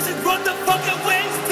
doesn't run the fucking waste.